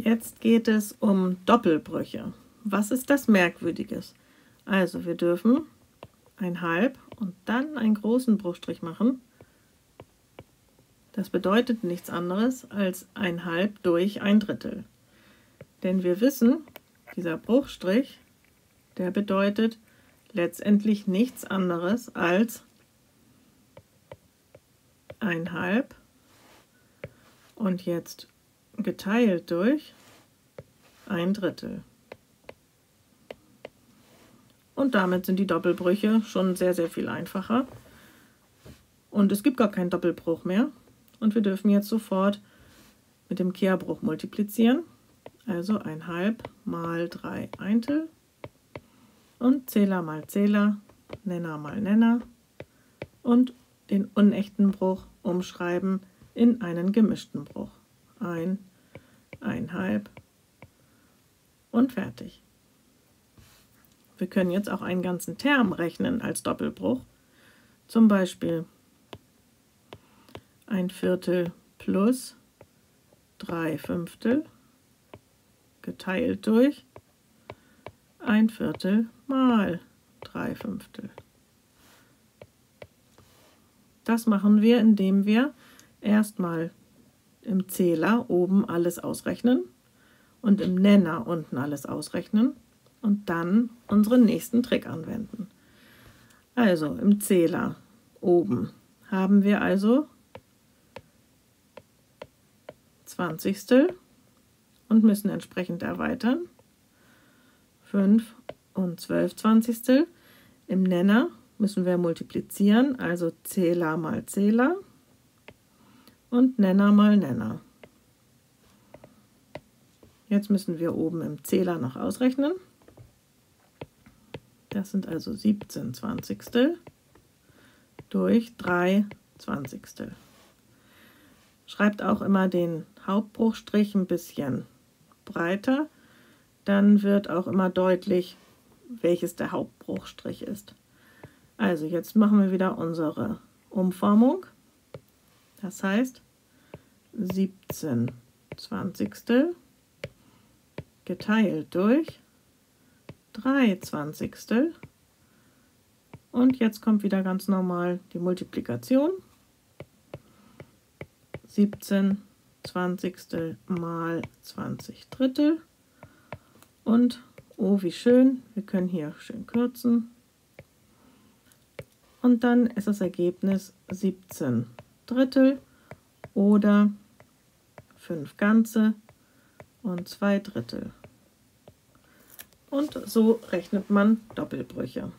Jetzt geht es um Doppelbrüche. Was ist das Merkwürdiges? Also wir dürfen ein Halb und dann einen großen Bruchstrich machen. Das bedeutet nichts anderes als ein Halb durch ein Drittel. Denn wir wissen, dieser Bruchstrich, der bedeutet letztendlich nichts anderes als ein Halb und jetzt geteilt durch ein Drittel. Und damit sind die Doppelbrüche schon sehr, sehr viel einfacher. Und es gibt gar keinen Doppelbruch mehr. Und wir dürfen jetzt sofort mit dem Kehrbruch multiplizieren. Also ein Halb mal drei Eintel und Zähler mal Zähler, Nenner mal Nenner und den unechten Bruch umschreiben in einen gemischten Bruch. Ein, einhalb und fertig. Wir können jetzt auch einen ganzen Term rechnen als Doppelbruch. Zum Beispiel ein Viertel plus drei Fünftel geteilt durch ein Viertel mal drei Fünftel. Das machen wir, indem wir erstmal im Zähler oben alles ausrechnen und im Nenner unten alles ausrechnen und dann unseren nächsten Trick anwenden. Also im Zähler oben haben wir also 20 und müssen entsprechend erweitern. 5 und 12 Zwanzigstel. Im Nenner müssen wir multiplizieren, also Zähler mal Zähler und Nenner mal Nenner. Jetzt müssen wir oben im Zähler noch ausrechnen. Das sind also 17 Zwanzigstel durch 3 Zwanzigstel. Schreibt auch immer den Hauptbruchstrich ein bisschen breiter, dann wird auch immer deutlich, welches der Hauptbruchstrich ist. Also jetzt machen wir wieder unsere Umformung. Das heißt 17 Zwanzigstel geteilt durch 3 Zwanzigstel. Und jetzt kommt wieder ganz normal die Multiplikation. 17 Zwanzigstel mal 20 Drittel. Und oh, wie schön, wir können hier schön kürzen. Und dann ist das Ergebnis 17 Drittel oder 5 Ganze und 2 Drittel. Und so rechnet man Doppelbrüche.